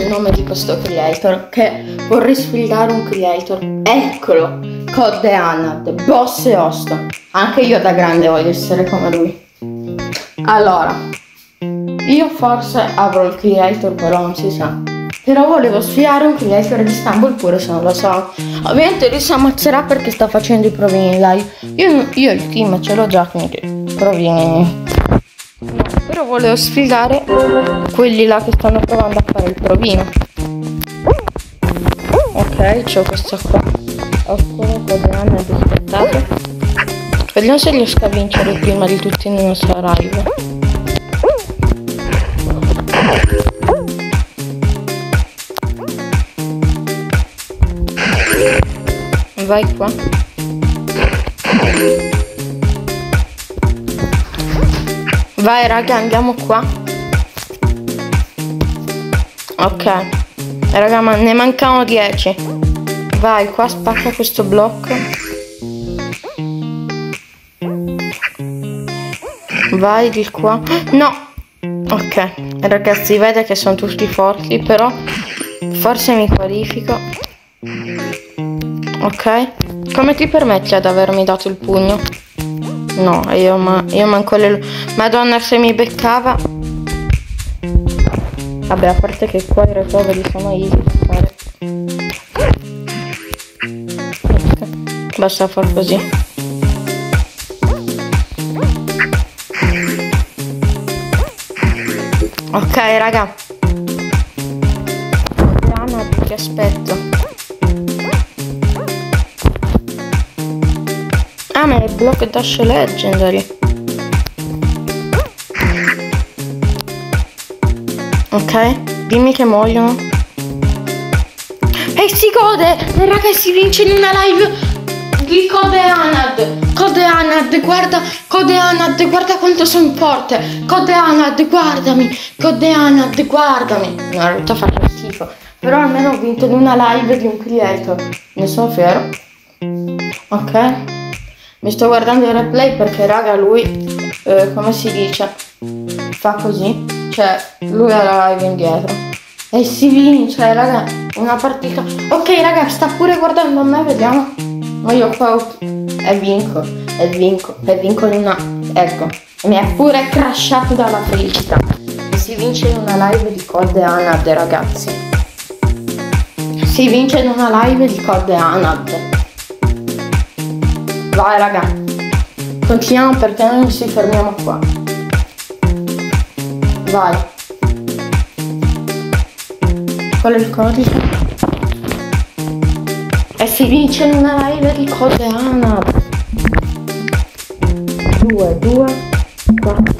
il nome di questo creator, che vorrei sfidare un creator. Eccolo, Code Anad, boss e host. Anche io da grande voglio essere come lui. Allora, io forse avrò il creator, però non si sa. Però volevo sfidare un creator di Istanbul pure se non lo so. Ovviamente lui si ammazzerà perché sta facendo i provini live. Io, io il team ce l'ho già, quindi provini. Volevo sfidare quelli là che stanno provando a fare il provino. Ok, c'ho questo qua. Oppure quadrante aspettate. Vediamo se riesco a vincere prima di tutti nella nostra live. Vai qua. Vai raga, andiamo qua. Ok. Raga, ma ne mancano 10. Vai, qua spacca questo blocco. Vai di qua. No! Ok, ragazzi, vede che sono tutti forti, però forse mi qualifico. Ok? Come ti permetti ad avermi dato il pugno? No, io, ma, io manco le... Madonna, se mi beccava... Vabbè, a parte che qua i recovery sono easy da fare. Basta far così. Ok, raga. Anna, ti aspetto. Block dash legendary. Ok, dimmi che muoiono. E si gode! Raga, si vince in una live di Code Anad. Code Anad, guarda, Code Anad, guarda quanto sono forte. Code Anad, guardami. Code Anad, guardami. No, in realtà faccio schifo. Però almeno ho vinto in una live di un creator. Ne sono fiero. Ok. Mi sto guardando il replay perché raga lui, eh, come si dice, fa così. Cioè, lui ha la live indietro. E si vince, raga, una partita. Ok, raga, sta pure guardando a me, vediamo. Ma io qua e vinco, e vinco, e vinco in una... Ecco, mi è pure crashato dalla felicità. Si vince in una live di Code Anad, ragazzi. Si vince in una live di Code Anad. Vai, raga. Continuiamo perché non ci fermiamo qua. Vai. Qual è il codice? E si vince in una live di cose Ana. 2, 2, 4.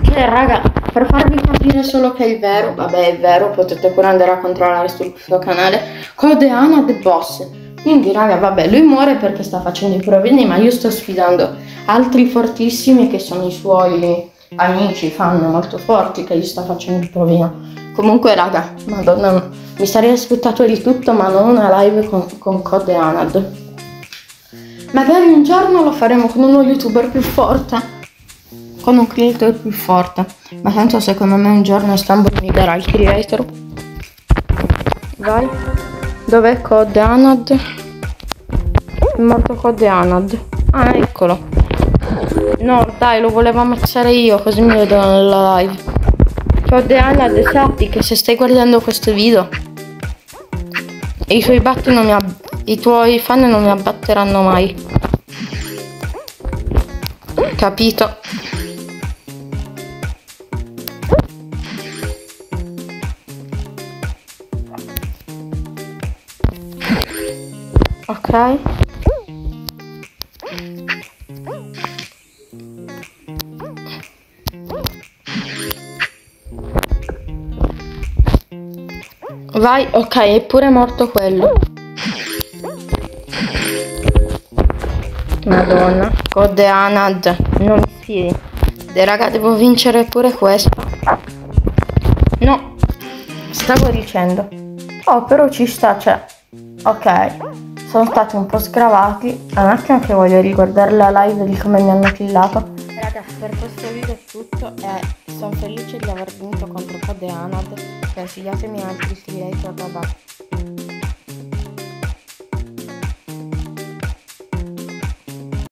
Che raga, per farvi capire solo che è vero, vabbè è vero, potete pure andare a controllare sul suo canale, Code The Boss. Quindi raga, vabbè, lui muore perché sta facendo i provini, ma io sto sfidando altri fortissimi che sono i suoi amici, fan molto forti che gli sta facendo il provino. Comunque raga, madonna, mi sarei aspettato di tutto ma non una live con, con Code Anad. Magari un giorno lo faremo con uno youtuber più forte. Con un creator più forte. Ma tanto secondo me un giorno Istanbul mi darà il creator. Vai. Dov'è Code Anad? È morto Code Anad. Ah, eccolo. No, dai, lo volevo ammazzare io, così mi vedo nella live. Code Anad, sappi che se stai guardando questo video i tuoi, i tuoi fan non mi abbatteranno mai. Capito? Ok. Vai, ok, è pure morto quello. Madonna. Code Anad. Non fidi. De raga, devo vincere pure questo. No. Stavo dicendo. Oh, però ci sta, cioè. Ok. Sono stati un po' sgravati. Un attimo che voglio riguardare la live di come mi hanno killato. Raga, per questo video è tutto. E sono felice di aver vinto contro Code Anad. Consigliatemi altri simulator da